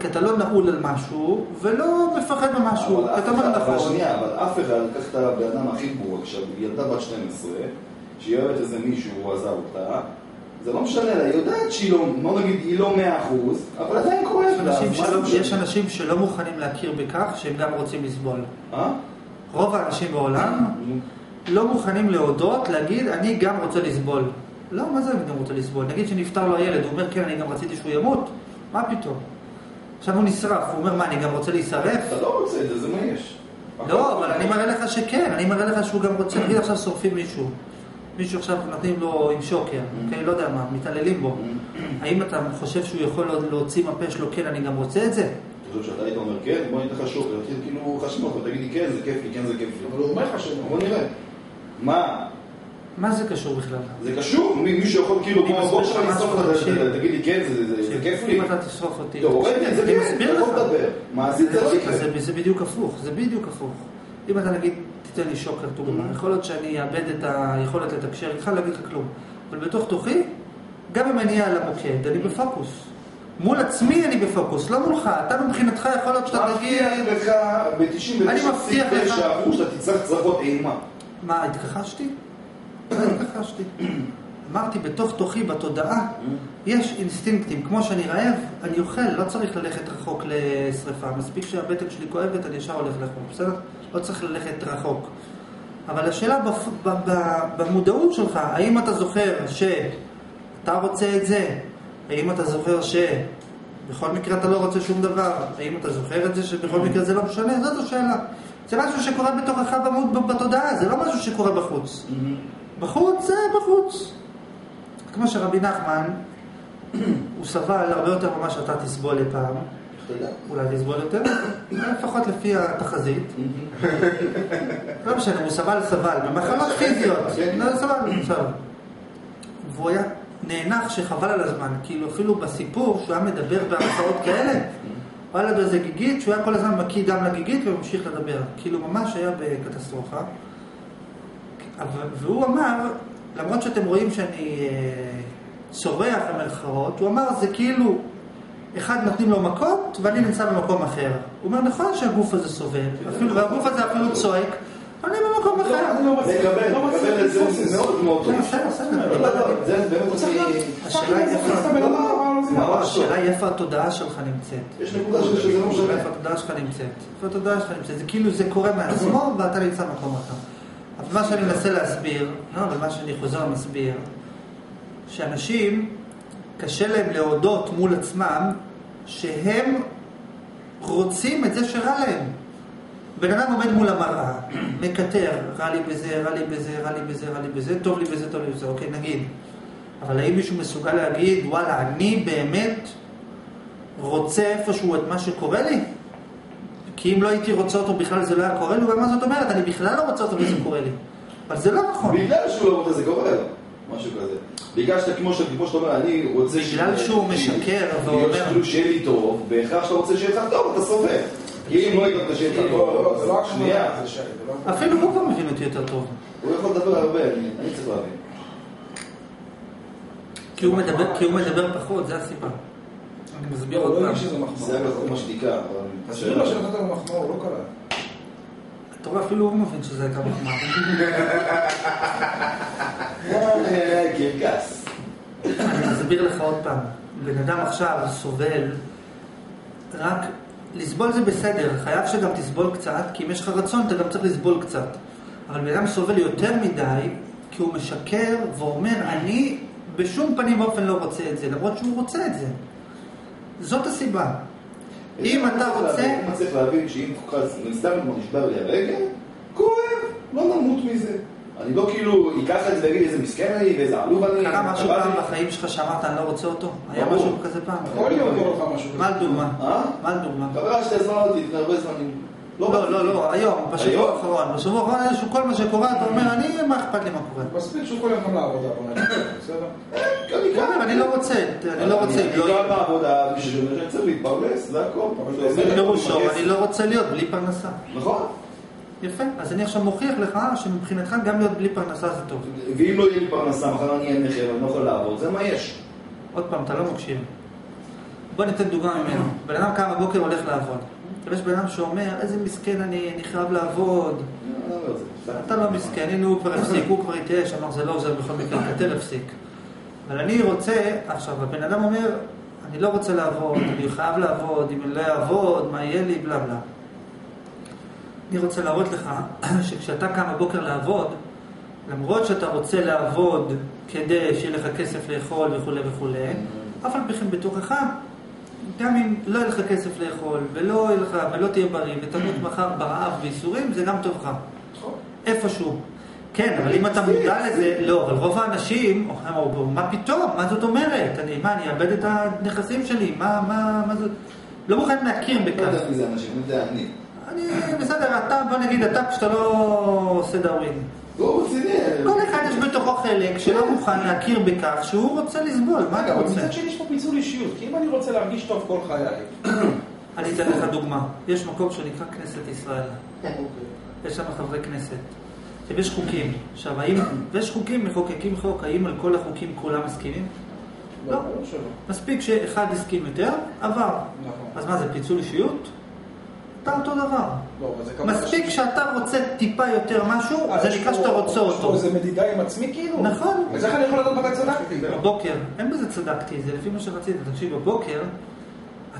כי אתה לא נעול על משהו, ולא מפחד ממשהו, אבל אתה אומר אחד, אבל נכון. שנייה, אבל אף אחד, קח את הבן אדם הכי ברור עכשיו, ילדה בת 12, שהיא אוהבת איזה מישהו, הוא עזב אותה, זה לא משנה לה, היא יודעת שהיא לא, בוא נגיד, היא לא 100%, אבל עדיין כואב לה? יש אנשים שלא מוכנים להכיר בכך שהם גם רוצים לסבול. אה? רוב האנשים בעולם לא מוכנים להודות, להגיד, אני גם רוצה לסבול. לא, מה זה אני גם רוצה לסבול? נגיד שנפטר לו הילד, הוא אומר, כן, אני גם רציתי שהוא ימות, מה פתאום? עכשיו הוא נשרף, הוא אומר, מה, אני גם רוצה להישרף? אתה לא רוצה את זה, זה מה יש. לא, אבל אני מראה לך שכן, אני מראה לך שהוא גם רוצה, נגיד עכשיו שורפים מישהו. מישהו עכשיו נותנים לו עם שוקר, אוקיי, לא יודע מה, מתעללים בו. האם אתה חושב שהוא יכול להוציא מהפה שלו, כן, אני גם רוצה את זה? אתה חושב שאתה היית אומר כן, בוא ניתן לך שוק, תתחיל כאילו חשמל, ותגיד לי כן, זה כיף לי, כן, זה כיף לי. אבל הוא אומר לך שלא. בוא נראה. מה? מה זה קשור בכלל? זה קשור? מי- מישהו יכול כאילו, אני בוא מסביר בוא לך עכשיו משהו, לשרוף אותך, תקשיב. תגיד לי כן, זה- זה- זה כיף לי. אם אתה תשרוף אותי, תאורטית זה אני כן, אתה. יכול לדבר. מעשית זה לא יקרה. זה, בדיוק הפוך, זה בדיוק הפוך. אם אתה נגיד, תיתן לי שוקר דוגמה, Mm-hmm. יכול להיות שאני אאבד את היכולת לתקשר איתך, להגיד לך כלום. אבל בתוך תוכי, גם אם אני על המוקד, אני בפוקוס. מול עצמי אני בפוקוס, לא מולך. אתה מבחינתך יכול להיות שאתה תגיד... אני מבטיח לך. ב-99% שאתה תצטרך צרחות אימה. מה, התכחשתי? התכחשתי. אמרתי, בתוך תוכי, בתודעה, יש אינסטינקטים. כמו שאני רעב, אני אוכל, לא צריך ללכת רחוק לשרפה. מספיק שהבטן שלי כואבת, אני ישר הולך לאכול, בסדר? לא צריך ללכת רחוק. אבל השאלה בפ... ב... ב... במודעות שלך, האם אתה זוכר שאתה רוצה את זה? האם אתה זוכר ש... בכל מקרה אתה לא רוצה שום דבר? האם אתה זוכר את זה שבכל מקרה זה לא משנה? זאת השאלה. זה משהו שקורה בתוכך בתודעה, זה לא משהו שקורה בחוץ. בחוץ זה בחוץ. כמו שרבי נחמן, הוא סבל הרבה יותר ממה שאתה תסבול אי פעם. אתה יודע. אולי תסבול יותר, לפחות לפי התחזית. לא משנה, הוא סבל סבל, במחלות פיזיות, לא סבל, סבל. והוא היה נאנח שחבל על הזמן, כאילו אפילו בסיפור שהוא היה מדבר בהרצאות כאלה, הוא היה לו איזה גיגית שהוא היה כל הזמן מקיא דם לגיגית וממשיך לדבר, כאילו ממש היה בקטסטרופה. והוא אמר, למרות שאתם רואים שאני אה, צורח במרכאות, הוא אמר זה כאילו אחד נותנים לו מכות ואני נמצא במקום אחר. הוא אומר נכון שהגוף הזה סובל, אפילו, והגוף הזה אפילו צועק, אני במקום אחר. אני לא מקבל, לא מקבל את זה מאוד מאוד טוב. לא, לא, לא, השאלה היא איפה- השאלה היא התודעה שלך נמצאת. יש נקודה של- שזה לא משנה. איפה התודעה שלך נמצאת. איפה התודעה שלך נמצאת. זה כאילו זה קורה מעצמו ואתה נמצא במקום אחר. אבל מה שאני מנסה להסביר, לא, אבל מה שאני חוזר ומסביר, שאנשים, קשה להם להודות מול עצמם שהם רוצים את זה שרע להם. בן אדם עומד מול המראה, מקטר, רע לי בזה, רע לי בזה, רע לי בזה, רע לי בזה, טוב לי בזה, טוב לי בזה, אוקיי, נגיד. אבל האם מישהו מסוגל להגיד, וואלה, אני באמת רוצה איפשהו את מה שקורה לי? כי אם לא הייתי רוצה אותו בכלל זה לא היה קורה לי, ומה זאת אומרת? אני בכלל לא רוצה אותו וזה קורה לי. אבל זה לא נכון. בגלל שהוא לא רוצה זה קורה לו, משהו כזה. בגלל שאתה, כמו שאתה אומר, אני רוצה... בגלל שהוא משקר ואומר- בגלל שכאילו שיהיה לי טוב, בהכרח שאתה רוצה שיהיה לך טוב, אתה סובל. כי אם לא רוצה שיהיה לך לא, לא, טוב, זה לא רק שנייה, ש- לא- אפילו הוא כבר מבין אותי יותר טוב. הוא יכול לדבר הרבה, אני צריך להבין. כי הוא מדבר פחות, זה הסיבה. אני מסביר לא, עוד לא פעם. הרגיש שזה מחמאה. זה אגב כמו שתיקה, אבל... תסביר לו שנתת לו מחמאה, הוא לא קלט. אתה רואה, אפילו הוא מבין שזה הייתה מחמאה. אה, קרקס. אני מסביר לך עוד פעם. בן אדם עכשיו סובל, רק לסבול זה בסדר, חייב שגם תסבול קצת, כי אם יש לך רצון אתה גם צריך לסבול קצת. אבל בן אדם סובל יותר מדי, כי הוא משקר ואומר, אני בשום פנים ואופן לא רוצה את זה, למרות שהוא רוצה את זה. זאת הסיבה. אם אתה רוצה... אני מצליח להבין שאם כל כך, סתם נשבר לי הרגל, כואב, לא נמות מזה. אני לא כאילו אקח את זה ויגיד איזה מסכן אני ואיזה עלוב אני. קרה משהו פעם בחיים שלך שאמרת, אני לא רוצה אותו? היה. משהו כזה פעם? יכול להיות קורה לך משהו. מה לדוגמה? אה? מה לדוגמה? חברה שלי עזרה אותי לפני הרבה זמן. לא, לא, לא, היום, בשבוע? האחרון. בשבוע האחרון איזשהו כל מה שקורה, אתה אומר, אני, מה אכפת לי מה קורה? מספיק שהוא כל יום קם לעבודה, בוא נגיד, בסדר? אני הוא אומר, אני לא רוצה, אני לא רוצה, אני לא קם בעבודה צריך להתפרנס, זה הכל. פירושו, מתפרנס. אני לא רוצה להיות בלי פרנסה. נכון. יפה, אז אני עכשיו מוכיח לך שמבחינתך גם להיות בלי פרנסה זה טוב. ואם לא יהיה לי פרנסה, מחר אני אהיה נכה ואני לא יכול לעבוד, זה מה יש. עוד פעם, אתה לא מקשיב. בוא ניתן דוגמה ממנו. בן אדם קם בבוקר הולך לעבוד. יש בן אדם שאומר, איזה מסכן אני, אני חייב לעבוד. אני אתה לא מסכן, הנה הוא כבר הפסיק, הוא כבר התייאש, אמר זה לא עוזר בכל מקרה, קטל הפסיק. אבל אני רוצה, עכשיו הבן אדם אומר, אני לא רוצה לעבוד, אני חייב לעבוד, אם אני לא אעבוד, מה יהיה לי, בלה בלה. אני רוצה להראות לך שכשאתה קם בבוקר לעבוד, למרות שאתה רוצה לעבוד כדי שיהיה לך כסף לאכול וכולי וכולי, אף על פי כן בתוכך, גם אם לא יהיה לך כסף לאכול, ולא יהיה לך, ולא תהיה בריא, ותמות מחר ברעב וייסורים, זה גם טובך. נכון. איפשהו. כן, אבל אם אתה מודע לזה, לא, אבל רוב האנשים, מה פתאום, מה זאת אומרת? אני, מה, אני אאבד את הנכסים שלי? מה, מה, מה זאת? לא מוכן להכיר לא בכך. יודע מי זה אנשים, אני יודע אני. אני, בסדר, אתה, בוא נגיד, אתה כשאתה לא עושה דאווין. לא רציני. כל אחד יש בתוכו חלק שלא מוכן להכיר בכך שהוא רוצה לסבול, מה אתה אבל רוצה? מצד שני יש פה פיצול אישיות, כי אם אני רוצה להרגיש טוב כל חיי, אני אתן לך דוגמה. יש מקום שנקרא כנסת ישראל. יש שם חברי כנסת. עכשיו, יש חוקים. עכשיו, האם... ויש חוקים, מחוקקים חוק, האם על כל החוקים כולם מסכימים? לא, לא. מספיק שאחד הסכים יותר, עבר. נכון. אז מה זה, פיצול אישיות? אתה אותו דבר. לא, זה. מספיק שאתה רוצה טיפה יותר משהו, אה, זה נקרא שאתה רוצה אותו. איזה מדידה עם עצמי כאילו? נכון. אז איך אני יכול לדעת מתי צדקתי? בבוקר, אין בזה צדקתי, זה לפי מה שרצית. תקשיב, בבוקר,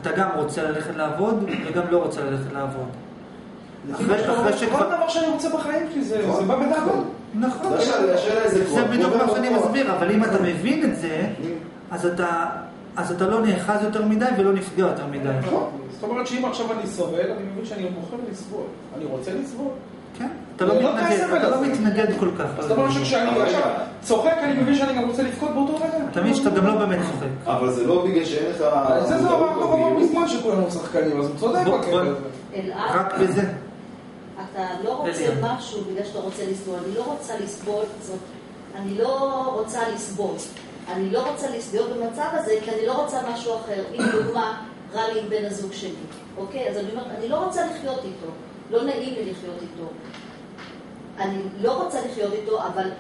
אתה גם רוצה ללכת לעבוד, וגם לא רוצה ללכת לעבוד. כל דבר שאני רוצה בחיים שלי זה נכון. זה בא בדאבל. נכון. איזה זה. בדיוק מה שאני בכוח. מסביר, אבל אם אתה מבין את זה, אז אתה, אז אתה לא נאחז יותר מדי ולא נפגע יותר מדי. נכון. זאת אומרת שאם עכשיו אני סובל, אני מבין שאני בוחר לסבול. אני רוצה לסבול. כן? אתה לא אני לא מתנגד, לא. מתנגד כל כך. אז זאת אומרת שכשאני. צוחק, אני מבין שאני גם רוצה לבכות באותו רגע. אתה מבין שאתה גם לא באמת צוחק. אבל זה לא בגלל שאין לך... זה זה אמר. מזמן שכולנו שחקנים, אז הוא צודק בקטע רק בזה. אתה לא רוצה. משהו בגלל שאתה רוצה לסבול. אני לא רוצה לסבול, זאת, אני לא רוצה לסבול. אני לא רוצה להיות במצב הזה, כי אני לא רוצה משהו אחר. אם דוגמה, רע לי עם בן הזוג שלי, אוקיי? אז אני אומרת, אני לא רוצה לחיות איתו. לא נעים לי לחיות איתו. אני לא רוצה לחיות איתו, אבל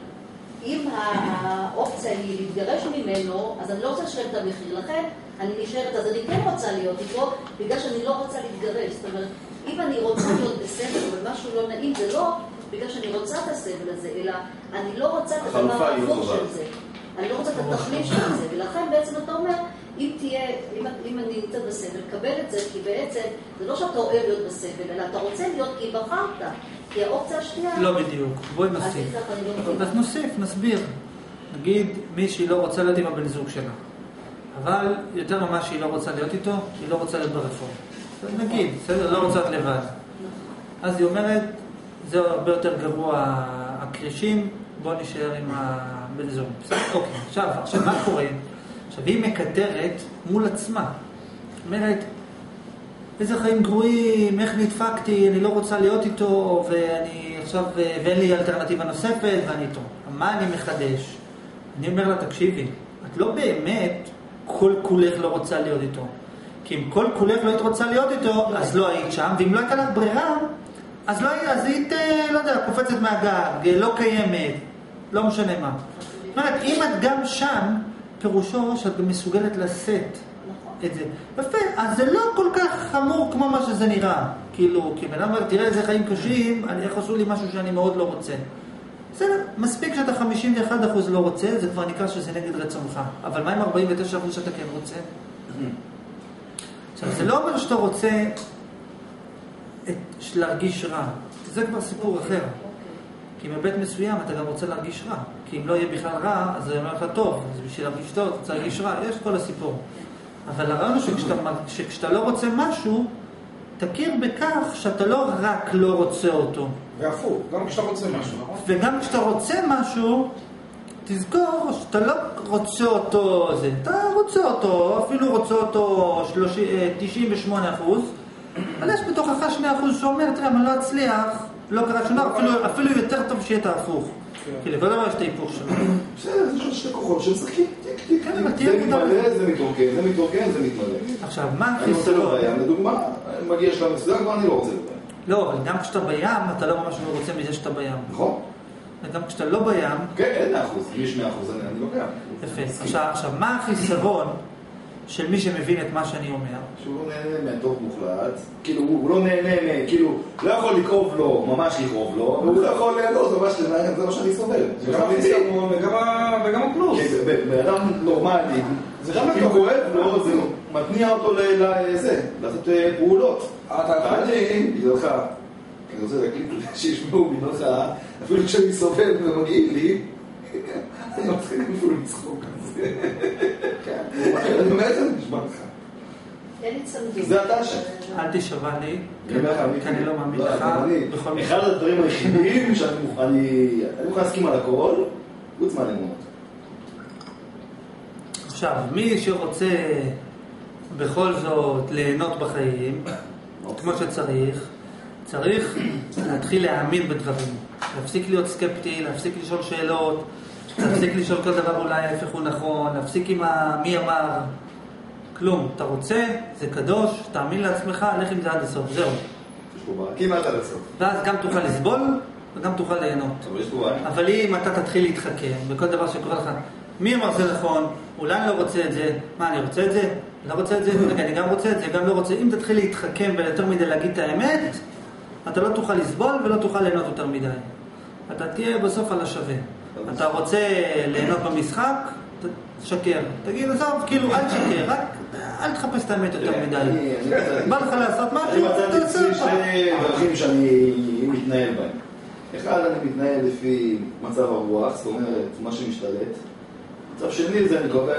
אם האופציה היא להתגרש ממנו, אז אני לא רוצה לשלם את המחיר. לכן אני נשארת, אז אני כן רוצה להיות איתו, בגלל שאני לא רוצה להתגרש. זאת אומרת, אם אני רוצה להיות בסבל, אבל משהו לא נעים, זה לא בגלל שאני רוצה את הסבל הזה, אלא אני לא רוצה את הדבר לא ההפוך. של זה. אני לא רוצה את התחליף של זה, ולכן בעצם אתה אומר, אם תהיה, אם, אם אני נמצאת בסבל, קבל את זה, כי בעצם זה לא שאתה אוהב להיות בסבל, אלא אתה רוצה להיות כי בחרת, כי האופציה השנייה... לא בדיוק. בואי נוסיף. לא. אז נוסיף, נסביר. נגיד מישהי לא רוצה להיות עם הבן זוג שלה, אבל יותר ממה שהיא לא רוצה להיות איתו, היא לא רוצה להיות ברפורמה. נגיד, בסדר, לא רוצה להיות לבד. אז היא אומרת, זה הרבה יותר גרוע הקרישים, בוא נשאר עם הבן זוג. בסדר, אוקיי. עכשיו, עכשיו מה קורה? עכשיו היא מקטרת מול עצמה. אומרת, איזה חיים גרועים, איך נדפקתי, אני לא רוצה להיות איתו, ואני עכשיו, ואין לי אלטרנטיבה נוספת, ואני איתו. מה אני מחדש? אני אומר לה, תקשיבי, את לא באמת כל כולך לא רוצה להיות איתו. כי אם כל כולך לא היית רוצה להיות איתו, אז לא היית שם, ואם לא הייתה לך ברירה, אז לא היית, אז היית, אה, לא יודע, קופצת מהגג, לא קיימת, לא משנה מה. זאת אומרת, אם את גם שם, פירושו שאת גם מסוגלת לשאת. את זה. יפה, אז זה לא כל כך חמור כמו מה שזה נראה. כאילו, כי בן אדם אומר, תראה איזה חיים קשים, איך עשו לי משהו שאני מאוד לא רוצה. בסדר, מספיק שאתה 51% לא רוצה, זה כבר נקרא שזה נגד רצונך. אבל מה עם 49% שאתה כן רוצה? עכשיו, זה לא אומר שאתה רוצה את, להרגיש רע. זה כבר סיפור אחר. כי מהיבט מסוים אתה גם רוצה להרגיש רע. כי אם לא יהיה בכלל רע, אז זה אומר לך טוב, אז בשביל להרגיש טוב אתה רוצה להרגיש רע, יש כל הסיפור. אבל הרעיון הוא שכשאתה, שכשאתה לא רוצה משהו, תכיר בכך שאתה לא רק לא רוצה אותו. והפוך, גם כשאתה רוצה משהו, נכון? וגם כשאתה רוצה משהו, תזכור שאתה לא רוצה אותו, זה, אתה רוצה אותו, אפילו רוצה אותו 30, אה, 98 אחוז, אבל יש בתוכך 2 אחוז שאומר, תראה, אני לא אצליח, לא קרה שום דבר, אפילו, יותר טוב שיהיה את ההפוך. כי לכל דבר יש את ההיפוך שלו. בסדר, יש לך שתי כוחות שמשחקים. טיק, טיק, כן. אבל זה מתמלא. זה מתרוקן, זה מתרוקן, זה מתמלא. עכשיו, מה אני רוצה לו החיסרון? לדוגמה, מגיע שלב מסוים, כבר אני לא רוצה בים. לא, אבל גם כשאתה בים, אתה לא ממש מרוצה מזה שאתה בים. נכון? וגם כשאתה לא בים, כן, אין מאה אחוז. אם יש מאה אחוז, אני אני לא קיים. יפה. עכשיו, עכשיו, מה החיסרון של מי שמבין את מה שאני אומר. שהוא לא נהנה מהטוב מוחלט, כאילו הוא לא נהנה, כאילו, לא יכול לכאוב לו, ממש לכאוב לו, והוא לא יכול ליהנות, זה ממש, זה מה שאני סובל. זה גם החיסרון וגם הפלוס. כן, בן אדם נורמלי, זה גם כאילו טוב. כואב לו, זה מתניע אותו לזה, לעשות אה, פעולות. אתה יכול- אני רוצה להקליט שישמעו בגללך, אפילו כשאני סובל ומגעיל לי, אני מתחיל אפילו לצחוק על זה. כן, אני אומר לך, אני נשמע לך. זה אתה שם. אל תישבע לי, כי אני לא מאמין לא, לך. בכל מקרה. אחד הדברים היחידים שאני מוכן- אני אני מוכן להסכים על הכל, חוץ מהלימוד. עכשיו, מי שרוצה בכל זאת ליהנות בחיים, כמו שצריך, צריך להתחיל להאמין בדברים. להפסיק להיות סקפטי, להפסיק לשאול שאלות, להפסיק לשאול כל דבר אולי ההפך הוא נכון, להפסיק עם ה... מי אמר. כלום. אתה רוצה, זה קדוש, תאמין לעצמך, לך עם זה עד הסוף, זהו. כמעט עד הסוף. ואז גם תוכל לסבול וגם תוכל ליהנות. אבל אם אתה תתחיל להתחכם בכל דבר שקורה לך, מי אמר זה נכון, אולי אני לא רוצה את זה, מה אני רוצה את זה? לא רוצה את זה? רגע, אני גם רוצה את זה, גם לא רוצה. אם תתחיל להתחכם ויותר מדי להגיד את האמת, אתה לא תוכל לסבול ולא תוכל ליהנות יותר מדי. אתה תהיה בסוף על השווה. אתה רוצה ליהנות במשחק, תשקר. תגיד, עזוב, כאילו, אל תשקר, רק אל תחפש את האמת יותר מדי. אני- אני- בא לך לעשות אני משהו, מצאתי תעשה אצלי אותו. שני דרכים שאני מתנהל בהם. אחד, אני מתנהל לפי מצב הרוח, זאת אומרת, מה שמשתלט. מצב שני זה אני קובע